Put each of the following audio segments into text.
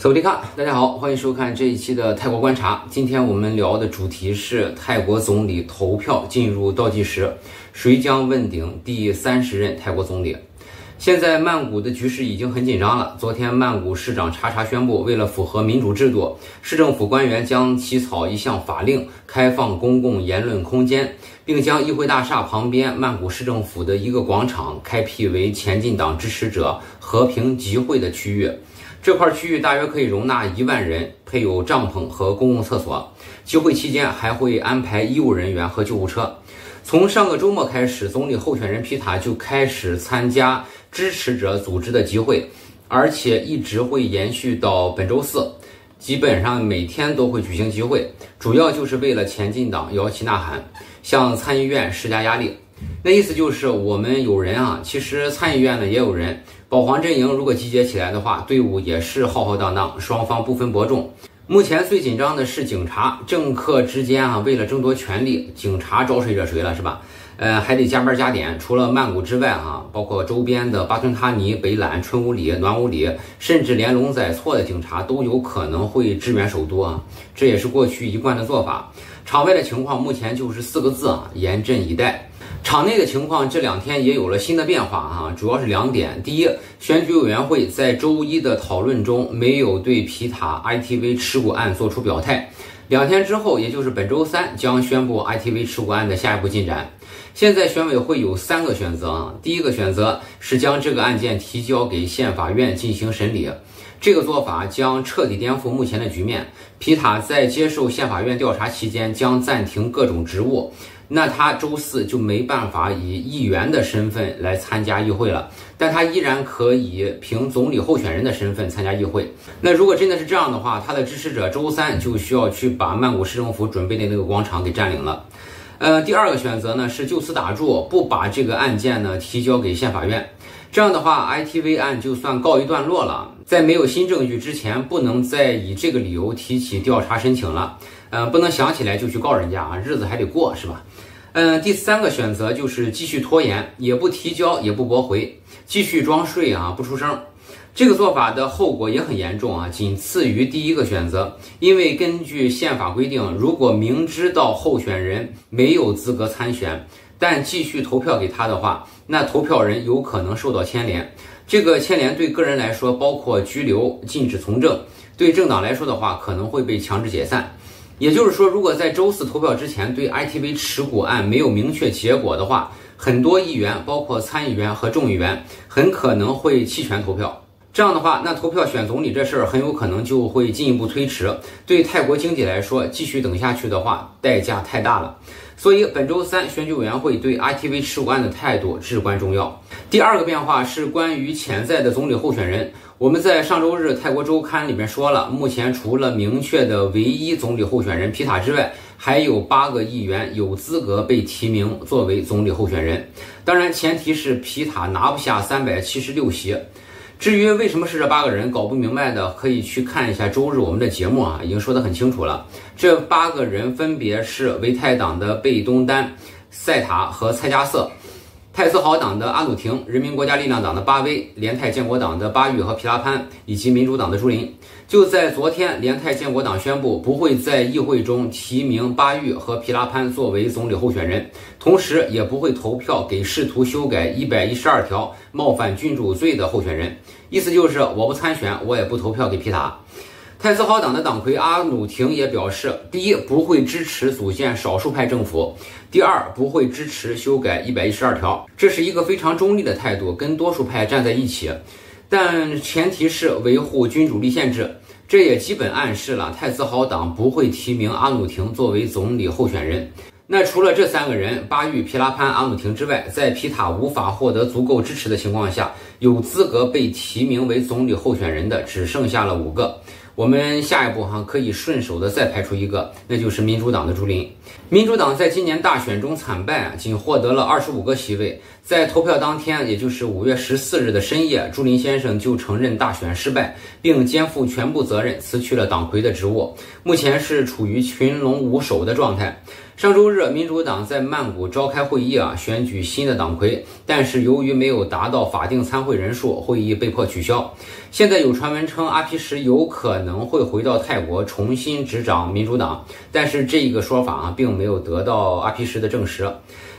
萨瓦迪卡，大家好，欢迎收看这一期的泰国观察。今天我们聊的主题是泰国总理投票进入倒计时，谁将问鼎第三十任泰国总理？现在曼谷的局势已经很紧张了。昨天，曼谷市长查查宣布，为了符合民主制度，市政府官员将起草一项法令，开放公共言论空间，并将议会大厦旁边曼谷市政府的一个广场开辟为前进党支持者和平集会的区域。这块区域大约可以容纳一万人，配有帐篷和公共厕所。集会期间还会安排医务人员和救护车。从上个周末开始，总理候选人皮塔就开始参加支持者组织的集会，而且一直会延续到本周四，基本上每天都会举行集会，主要就是为了前进党摇旗呐喊，向参议院施加压力。那意思就是我们有人啊，其实参议院呢也有人。保皇阵营如果集结起来的话，队伍也是浩浩荡荡，双方不分伯仲。目前最紧张的是警察，政客之间啊，为了争夺权力，警察招谁惹谁了，是吧？呃，还得加班加点。除了曼谷之外啊，包括周边的巴吞他尼、北榄、春武里、暖武里，甚至连龙仔错的警察都有可能会支援首都啊。这也是过去一贯的做法。场外的情况目前就是四个字啊：严阵以待。场内的情况这两天也有了新的变化哈，主要是两点。第一，选举委员会在周一的讨论中没有对皮塔 ITV 持股案作出表态，两天之后，也就是本周三将宣布 ITV 持股案的下一步进展。现在选委会有三个选择啊，第一个选择是将这个案件提交给宪法院进行审理，这个做法将彻底颠覆目前的局面。皮塔在接受宪法院调查期间将暂停各种职务。那他周四就没办法以议员的身份来参加议会了，但他依然可以凭总理候选人的身份参加议会。那如果真的是这样的话，他的支持者周三就需要去把曼谷市政府准备的那个广场给占领了。呃，第二个选择呢是就此打住，不把这个案件呢提交给宪法院。这样的话，ITV 案就算告一段落了，在没有新证据之前，不能再以这个理由提起调查申请了。嗯，不能想起来就去告人家啊，日子还得过是吧？嗯，第三个选择就是继续拖延，也不提交，也不驳回，继续装睡啊，不出声。这个做法的后果也很严重啊，仅次于第一个选择。因为根据宪法规定，如果明知道候选人没有资格参选，但继续投票给他的话，那投票人有可能受到牵连。这个牵连对个人来说，包括拘留、禁止从政；对政党来说的话，可能会被强制解散。也就是说，如果在周四投票之前对 ITV 持股案没有明确结果的话，很多议员，包括参议员和众议员，很可能会弃权投票。这样的话，那投票选总理这事儿很有可能就会进一步推迟。对泰国经济来说，继续等下去的话，代价太大了。所以本周三选举委员会对 ITV 持股案的态度至关重要。第二个变化是关于潜在的总理候选人。我们在上周日泰国周刊里面说了，目前除了明确的唯一总理候选人皮塔之外，还有八个议员有资格被提名作为总理候选人。当然，前提是皮塔拿不下三百七十六席。至于为什么是这八个人，搞不明白的可以去看一下周日我们的节目啊，已经说得很清楚了。这八个人分别是维泰党的贝东丹、塞塔和蔡加瑟。泰斯豪党的阿努廷、人民国家力量党的巴威、联泰建国党的巴育和皮拉潘，以及民主党的朱林，就在昨天，联泰建国党宣布不会在议会中提名巴育和皮拉潘作为总理候选人，同时也不会投票给试图修改一百一十二条冒犯君主罪的候选人。意思就是我不参选，我也不投票给皮塔。泰斯豪党的党魁阿努廷也表示，第一不会支持组建少数派政府，第二不会支持修改一百一十二条，这是一个非常中立的态度，跟多数派站在一起，但前提是维护君主立宪制。这也基本暗示了泰斯豪党不会提名阿努廷作为总理候选人。那除了这三个人巴育、皮拉潘、阿努廷之外，在皮塔无法获得足够支持的情况下，有资格被提名为总理候选人的只剩下了五个。我们下一步哈可以顺手的再排除一个，那就是民主党的朱琳。民主党在今年大选中惨败，仅获得了二十五个席位。在投票当天，也就是五月十四日的深夜，朱林先生就承认大选失败，并肩负全部责任，辞去了党魁的职务。目前是处于群龙无首的状态。上周日，民主党在曼谷召开会议啊，选举新的党魁，但是由于没有达到法定参会人数，会议被迫取消。现在有传闻称阿皮什有可能会回到泰国重新执掌民主党，但是这个说法啊，并没有得到阿皮什的证实。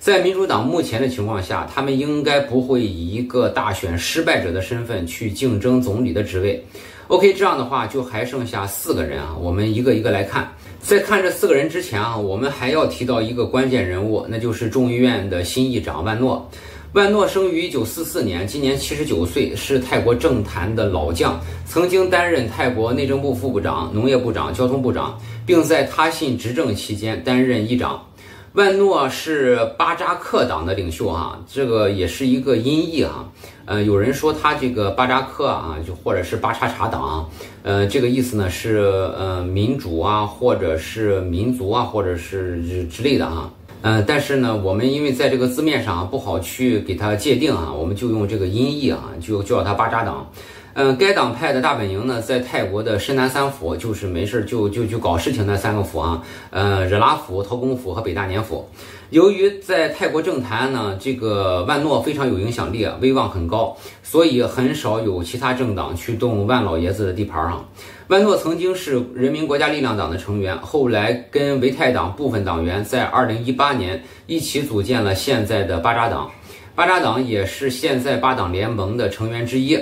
在民主党目前的情况下，他们应该不会以一个大选失败者的身份去竞争总理的职位。OK，这样的话就还剩下四个人啊，我们一个一个来看。在看这四个人之前啊，我们还要提到一个关键人物，那就是众议院的新议长万诺。万诺生于一九四四年，今年七十九岁，是泰国政坛的老将，曾经担任泰国内政部副部长、农业部长、交通部长，并在他信执政期间担任议长。万诺是巴扎克党的领袖哈，这个也是一个音译哈。呃，有人说他这个巴扎克啊，就或者是巴叉叉党，呃，这个意思呢是呃民主啊，或者是民族啊，或者是之类的哈。嗯，但是呢，我们因为在这个字面上不好去给它界定啊，我们就用这个音译啊，就叫它巴扎党。嗯，该党派的大本营呢，在泰国的深南三府，就是没事就就就搞事情那三个府啊，呃，惹拉府、陶公府和北大年府。由于在泰国政坛呢，这个万诺非常有影响力，威望很高，所以很少有其他政党去动万老爷子的地盘啊。万诺曾经是人民国家力量党的成员，后来跟维泰党部分党员在二零一八年一起组建了现在的巴扎党。巴扎党也是现在八党联盟的成员之一。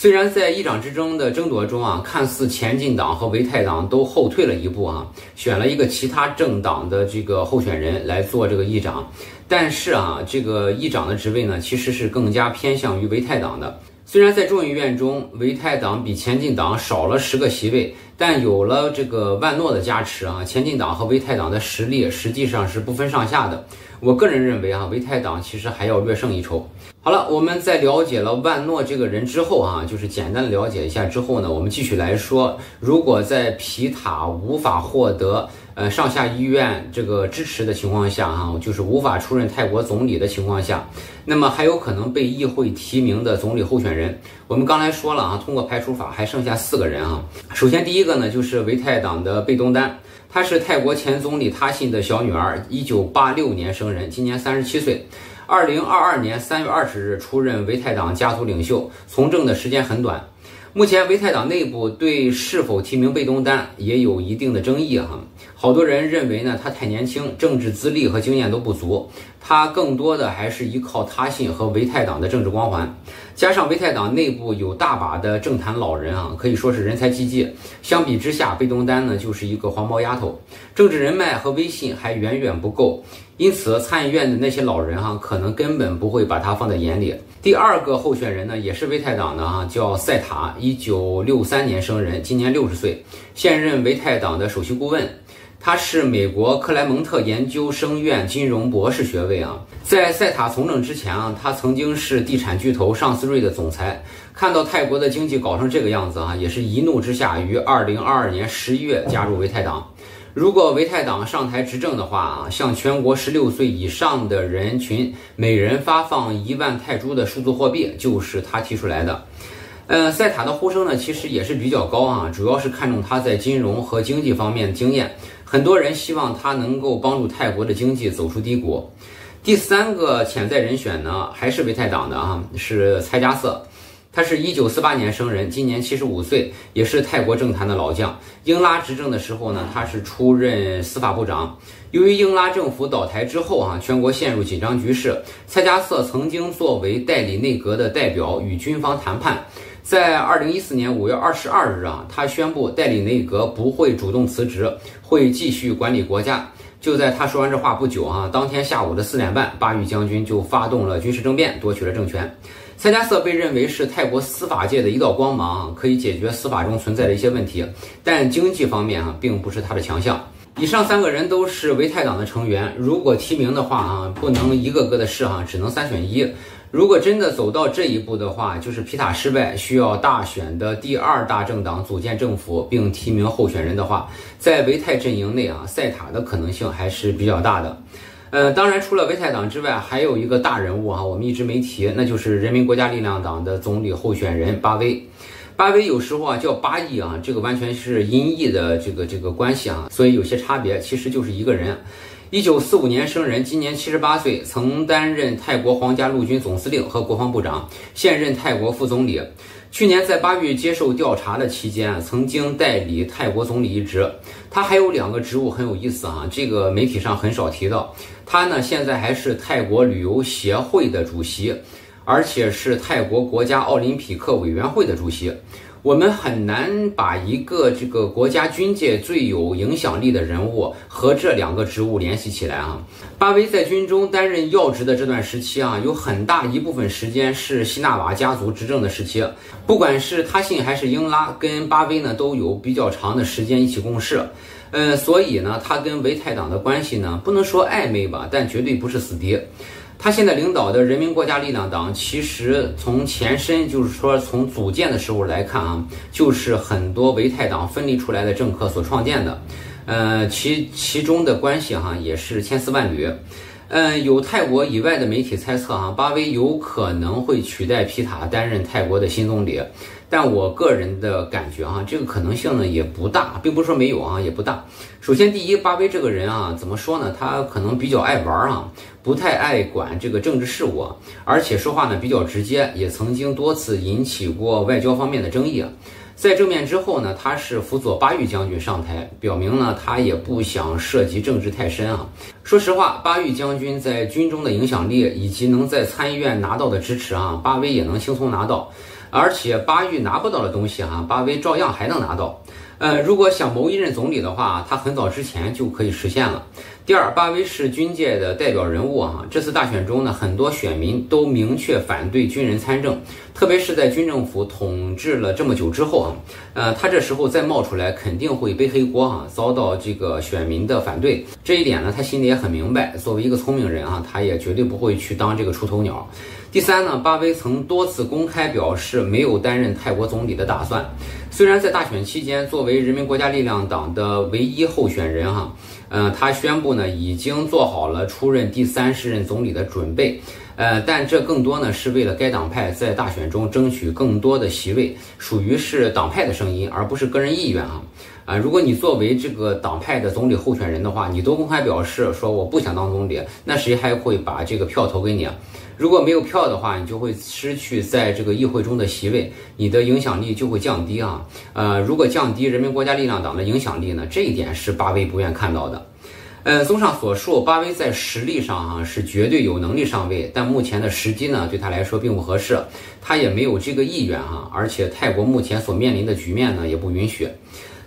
虽然在议长之争的争夺中啊，看似前进党和维泰党都后退了一步啊，选了一个其他政党的这个候选人来做这个议长，但是啊，这个议长的职位呢，其实是更加偏向于维泰党的。虽然在众议院中，维泰党比前进党少了十个席位，但有了这个万诺的加持啊，前进党和维泰党的实力实际上是不分上下的。我个人认为啊，维泰党其实还要略胜一筹。好了，我们在了解了万诺这个人之后啊，就是简单的了解一下之后呢，我们继续来说，如果在皮塔无法获得呃上下议院这个支持的情况下啊，就是无法出任泰国总理的情况下，那么还有可能被议会提名的总理候选人，我们刚才说了啊，通过排除法还剩下四个人啊。首先第一个呢，就是维泰党的贝东丹。她是泰国前总理他信的小女儿，一九八六年生人，今年三十七岁。二零二二年三月二十日出任维泰党家族领袖，从政的时间很短。目前维泰党内部对是否提名贝东丹也有一定的争议哈。好多人认为呢，他太年轻，政治资历和经验都不足，他更多的还是依靠他信和维泰党的政治光环。加上维泰党内部有大把的政坛老人啊，可以说是人才济济。相比之下，贝东丹呢就是一个黄毛丫头，政治人脉和威信还远远不够。因此，参议院的那些老人哈，可能根本不会把他放在眼里。第二个候选人呢，也是维泰党的哈，叫塞塔，一九六三年生人，今年六十岁，现任维泰党的首席顾问。他是美国克莱蒙特研究生院金融博士学位啊。在塞塔从政之前啊，他曾经是地产巨头上斯瑞的总裁。看到泰国的经济搞成这个样子啊，也是一怒之下，于二零二二年十一月加入维泰党。如果维泰党上台执政的话啊，向全国十六岁以上的人群每人发放一万泰铢的数字货币，就是他提出来的。呃，塞塔的呼声呢，其实也是比较高啊，主要是看重他在金融和经济方面的经验。很多人希望他能够帮助泰国的经济走出低谷。第三个潜在人选呢，还是维泰党的啊，是蔡加瑟。他是一九四八年生人，今年七十五岁，也是泰国政坛的老将。英拉执政的时候呢，他是出任司法部长。由于英拉政府倒台之后啊，全国陷入紧张局势。蔡加瑟曾经作为代理内阁的代表与军方谈判。在二零一四年五月二十二日啊，他宣布代理内阁不会主动辞职，会继续管理国家。就在他说完这话不久啊，当天下午的四点半，巴育将军就发动了军事政变，夺取了政权。蔡加瑟被认为是泰国司法界的一道光芒，可以解决司法中存在的一些问题，但经济方面啊，并不是他的强项。以上三个人都是维泰党的成员，如果提名的话啊，不能一个个的试哈，只能三选一。如果真的走到这一步的话，就是皮塔失败，需要大选的第二大政党组建政府并提名候选人的话，在维泰阵营内啊，塞塔的可能性还是比较大的。呃，当然除了维泰党之外，还有一个大人物啊，我们一直没提，那就是人民国家力量党的总理候选人巴威。巴威有时候啊叫巴义啊，这个完全是音译的这个这个关系啊，所以有些差别，其实就是一个人。一九四五年生人，今年七十八岁，曾担任泰国皇家陆军总司令和国防部长，现任泰国副总理。去年在巴育接受调查的期间，曾经代理泰国总理一职。他还有两个职务很有意思啊，这个媒体上很少提到。他呢，现在还是泰国旅游协会的主席，而且是泰国国家奥林匹克委员会的主席。我们很难把一个这个国家军界最有影响力的人物和这两个职务联系起来啊。巴威在军中担任要职的这段时期啊，有很大一部分时间是西纳瓦家族执政的时期。不管是他信还是英拉，跟巴威呢都有比较长的时间一起共事。嗯，所以呢，他跟维泰党的关系呢，不能说暧昧吧，但绝对不是死敌。他现在领导的人民国家力量党，其实从前身就是说从组建的时候来看啊，就是很多维泰党分离出来的政客所创建的，呃，其其中的关系哈也是千丝万缕。嗯，有泰国以外的媒体猜测哈，巴威有可能会取代皮塔担任泰国的新总理。但我个人的感觉啊，这个可能性呢也不大，并不是说没有啊，也不大。首先，第一，巴威这个人啊，怎么说呢？他可能比较爱玩啊，不太爱管这个政治事务，而且说话呢比较直接，也曾经多次引起过外交方面的争议。在正面之后呢，他是辅佐巴育将军上台，表明呢他也不想涉及政治太深啊。说实话，巴育将军在军中的影响力以及能在参议院拿到的支持啊，巴威也能轻松拿到。而且巴育拿不到的东西哈，巴威照样还能拿到。呃，如果想谋一任总理的话，他很早之前就可以实现了。第二，巴威是军界的代表人物啊。这次大选中呢，很多选民都明确反对军人参政，特别是在军政府统治了这么久之后啊，呃，他这时候再冒出来，肯定会背黑锅啊，遭到这个选民的反对。这一点呢，他心里也很明白。作为一个聪明人啊，他也绝对不会去当这个出头鸟。第三呢，巴威曾多次公开表示没有担任泰国总理的打算。虽然在大选期间，作为人民国家力量党的唯一候选人哈，呃，他宣布呢已经做好了出任第三十任总理的准备，呃，但这更多呢是为了该党派在大选中争取更多的席位，属于是党派的声音，而不是个人意愿啊。啊，如果你作为这个党派的总理候选人的话，你都公开表示说我不想当总理，那谁还会把这个票投给你啊？如果没有票的话，你就会失去在这个议会中的席位，你的影响力就会降低啊。呃，如果降低人民国家力量党的影响力呢，这一点是巴威不愿看到的。呃，综上所述，巴威在实力上啊是绝对有能力上位，但目前的时机呢对他来说并不合适，他也没有这个意愿哈。而且泰国目前所面临的局面呢也不允许。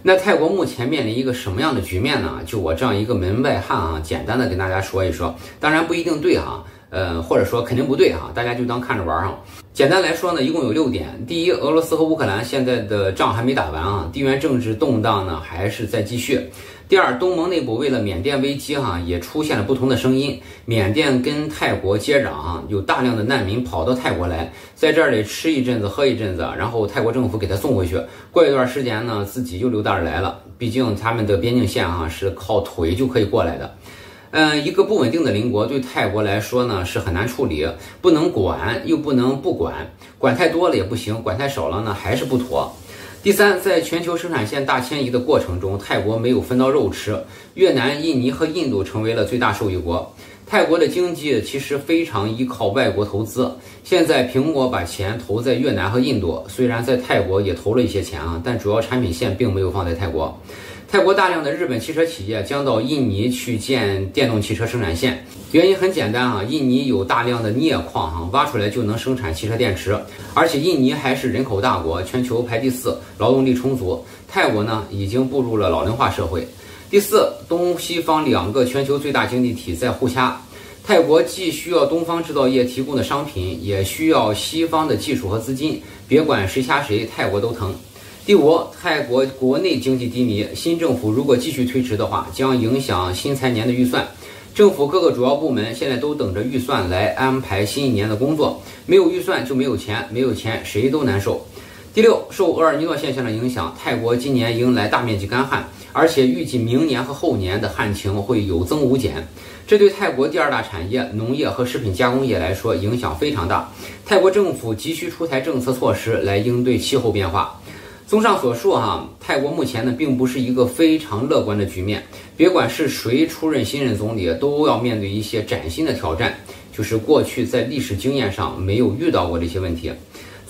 那泰国目前面临一个什么样的局面呢？就我这样一个门外汉啊，简单的跟大家说一说，当然不一定对哈。呃，或者说肯定不对哈，大家就当看着玩儿哈。简单来说呢，一共有六点。第一，俄罗斯和乌克兰现在的仗还没打完啊，地缘政治动荡呢还是在继续。第二，东盟内部为了缅甸危机哈，也出现了不同的声音。缅甸跟泰国接壤啊，有大量的难民跑到泰国来，在这里吃一阵子喝一阵子，然后泰国政府给他送回去。过一段时间呢，自己又溜达着来了。毕竟他们的边境线啊是靠腿就可以过来的。嗯，一个不稳定的邻国对泰国来说呢是很难处理，不能管又不能不管，管太多了也不行，管太少了呢还是不妥。第三，在全球生产线大迁移的过程中，泰国没有分到肉吃，越南、印尼和印度成为了最大受益国。泰国的经济其实非常依靠外国投资，现在苹果把钱投在越南和印度，虽然在泰国也投了一些钱啊，但主要产品线并没有放在泰国。泰国大量的日本汽车企业将到印尼去建电动汽车生产线，原因很简单啊，印尼有大量的镍矿哈，挖出来就能生产汽车电池，而且印尼还是人口大国，全球排第四，劳动力充足。泰国呢，已经步入了老龄化社会。第四，东西方两个全球最大经济体在互掐，泰国既需要东方制造业提供的商品，也需要西方的技术和资金，别管谁掐谁，泰国都疼。第五，泰国国内经济低迷，新政府如果继续推迟的话，将影响新财年的预算。政府各个主要部门现在都等着预算来安排新一年的工作，没有预算就没有钱，没有钱谁都难受。第六，受厄尔尼诺现象的影响，泰国今年迎来大面积干旱，而且预计明年和后年的旱情会有增无减，这对泰国第二大产业农业和食品加工业来说影响非常大。泰国政府急需出台政策措施来应对气候变化。综上所述哈，泰国目前呢并不是一个非常乐观的局面。别管是谁出任新任总理，都要面对一些崭新的挑战，就是过去在历史经验上没有遇到过这些问题。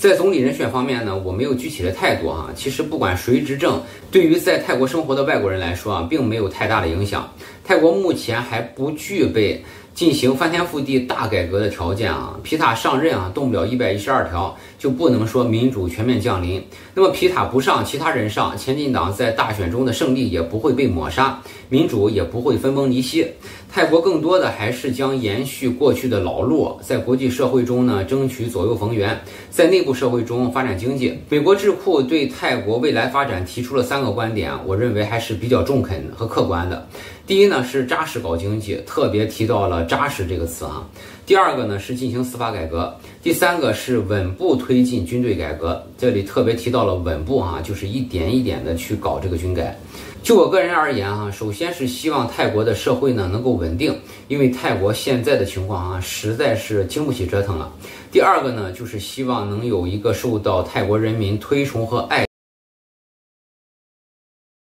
在总理人选方面呢，我没有具体的态度哈。其实不管谁执政，对于在泰国生活的外国人来说啊，并没有太大的影响。泰国目前还不具备。进行翻天覆地大改革的条件啊，皮塔上任啊，动不了一百一十二条，就不能说民主全面降临。那么皮塔不上，其他人上，前进党在大选中的胜利也不会被抹杀，民主也不会分崩离析。泰国更多的还是将延续过去的老路，在国际社会中呢，争取左右逢源，在内部社会中发展经济。美国智库对泰国未来发展提出了三个观点，我认为还是比较中肯和客观的。第一呢是扎实搞经济，特别提到了“扎实”这个词啊。第二个呢是进行司法改革，第三个是稳步推进军队改革。这里特别提到了稳步啊，就是一点一点的去搞这个军改。就我个人而言哈，首先是希望泰国的社会呢能够稳定，因为泰国现在的情况啊实在是经不起折腾了。第二个呢就是希望能有一个受到泰国人民推崇和爱。